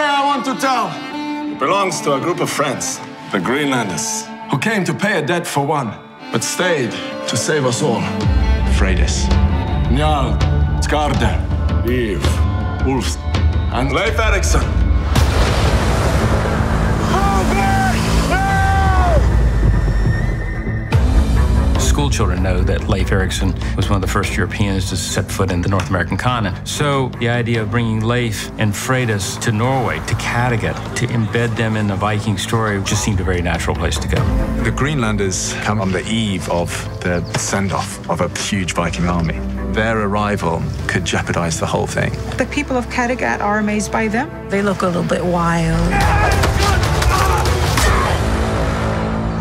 to town. It belongs to a group of friends, the Greenlanders, who came to pay a debt for one, but stayed to save us all. Freydis. Njal, Skarde, Eve, Ulf, and Leif Eriksson. School children know that Leif Eriksson was one of the first Europeans to set foot in the North American continent. So the idea of bringing Leif and Freydis to Norway, to Kattegat, to embed them in the Viking story just seemed a very natural place to go. The Greenlanders come on the eve of the send-off of a huge Viking army. Their arrival could jeopardize the whole thing. The people of Kattegat are amazed by them. They look a little bit wild.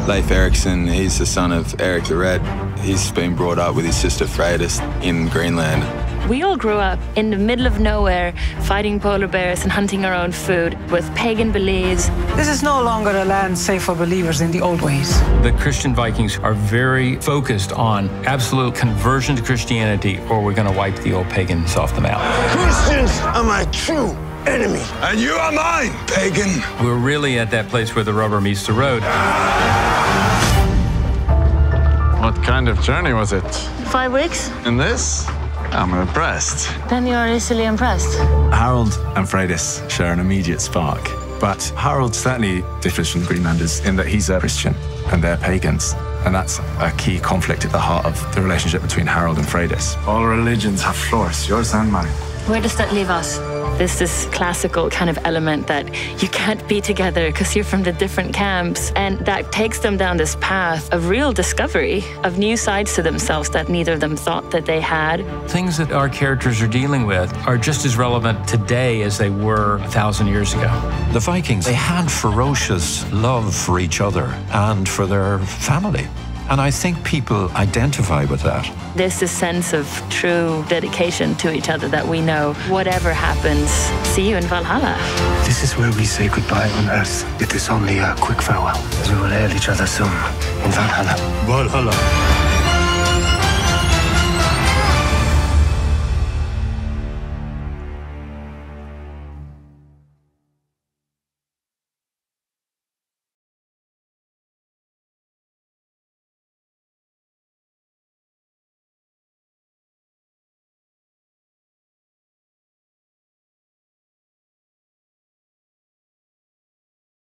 Leif Eriksson, he's the son of Eric the Red. He's been brought up with his sister Freydis in Greenland. We all grew up in the middle of nowhere, fighting polar bears and hunting our own food with pagan beliefs. This is no longer a land safe for believers in the old ways. The Christian Vikings are very focused on absolute conversion to Christianity, or we're going to wipe the old pagans off the map. Christians are my true enemy. And you are mine, pagan. We're really at that place where the rubber meets the road. What kind of journey was it? Five weeks? In this? I'm impressed. Then you are easily impressed. Harald and Freydis share an immediate spark. But Harald certainly differs from the Greenlanders in that he's a Christian and they're pagans. And that's a key conflict at the heart of the relationship between Harald and Freydis. All religions have flaws, yours and mine. Where does that leave us? There's this classical kind of element that you can't be together because you're from the different camps. And that takes them down this path of real discovery of new sides to themselves that neither of them thought that they had. Things that our characters are dealing with are just as relevant today as they were a thousand years ago. The Vikings, they had ferocious love for each other and for their family. And I think people identify with that. There's this sense of true dedication to each other that we know whatever happens, see you in Valhalla. This is where we say goodbye on Earth. It is only a quick farewell, as we will hail each other soon in Valhalla. Valhalla.